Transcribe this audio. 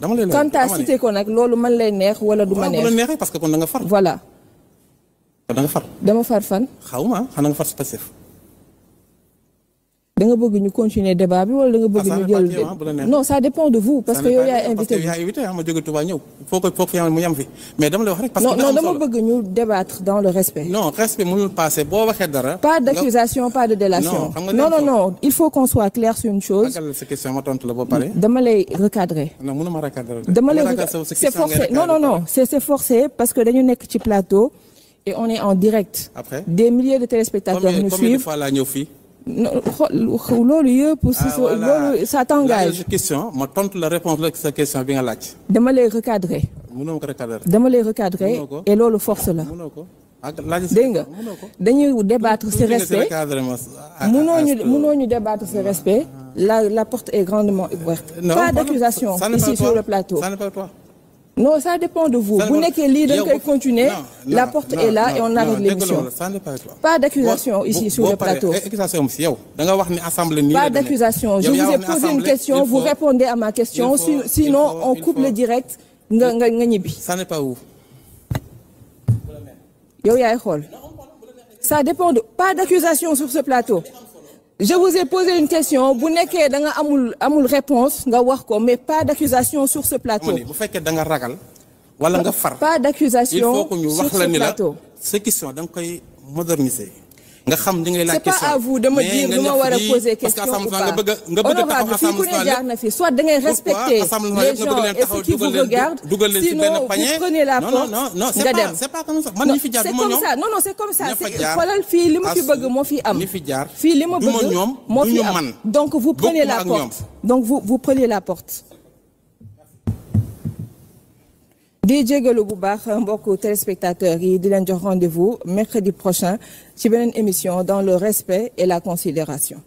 dama lay quant à cité ko nag loolu man lay neex wala du ma la neex. neexee parce que kon da nga far. Voilà. Da nga far. Dama far fan. Xaw ma xanaa nga far si Pastef da nga bëgg ñu continuer débat bi wala da nga bëgg Ah, ñu jël ah, neexee. non ça dépend de vous parce que yow yaay invité. que yaa invité ah ma jóge Touba ñëw. Foo ko foo ko yam mu fi. Mais dama lay wax rek parce non que non dama bëgg ñu débattre dans le respect. Non respect mënul passé boo waxee dara pas d'accusation pas de délation. Non, non non il faut qu'on soit clair sur une chose. Dama lay recadrer. Non mënuma recadrer. Dama lay c'est forcé. non non non c'est c'est forcé parce que dañu nekk ci plateau et on est en direct. Après? Des milliers de téléspectateurs nous combien de suivent. fois laa ñëw fii? Loolu yëpp si Ah, loolu ça t'engage. Question ma tontu la réponse la sa question bi nga laaj. Dama lay recadrer. Mënoo ko recadrer. Dama lay recadrer et loolu force la. Mënoo ko? Dégg nga? dañuy débattre ci respect. ah, mënoo ah, ñu ah, mënoo ñu débattre ce respect. La la porte est grandement ouverte. Pas d'accusation ici sur le plateau. Ça n'est pas toi non ça dépend de vous. Bu pas- nekkee lii dañ yow koy bu- continuer. Non, non, la porte est là et on arrête nga l'émission pas d'accusation ici sur le plateau. Eh, da nga pas d'accusation. Je vous ai posé une question vous répondez à ma question. sinon on coupe le direct nga nga nga ñibbi. Ça n'est pas où? Yow yaay xool. Ça dépend de pas d'accusation sur ce plateau je vous ai posé une question. Bu nekkee da nga amul amul réponse nga wax ko mais pas d'accusation sur ce plateau. Bu fekkee da nga ragal wala nga far pas il d'accusation faut que ñu sur wax ce la ni la plateau. sa question da nga koy moderniser nga xam li ngay laaj c'est pas à vous de me dire lu ma war a poser question ou pas nga bëgg a nga bëgg a taxaw honorable fii ku Assemblée ne jaar na fi soit da ngay respecter les gens et ceux qui vous regardent sinon vous prenez la non porte non non c'est nga pas dem. c'est pas comme ça. Man Non, ñi fi jaar c'est du ma comme ça. Non non c'est comme ça. Ña fa c'est jaar. xoolal fii li ma fi as- bëgg moo fi am. ñi fi jaar. Fii li ma du ma bëgg ñoom moo du fi ñu am. man. Donc vous prenez la porte. Donc vous vous prenez la porte di jégalu bu baax mbokku téléspectateurs yi di rendez-vous mercredi prochain ci beneen émission dans le respect et la considération